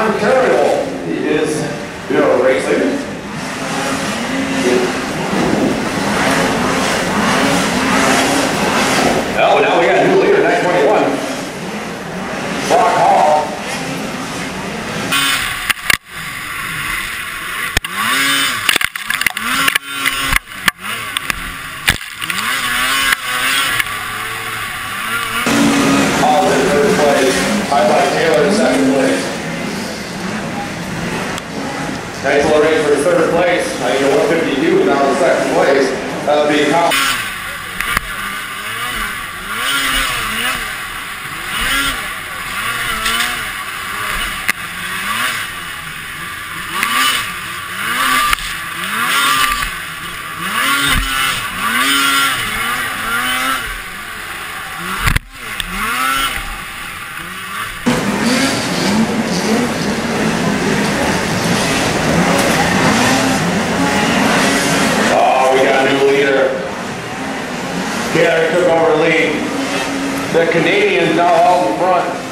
unparalleled. He is, you know, racing. Nice little race for third place. I mean, what could you do without second place uh, being Gatter took over lead. The Canadians now out in front.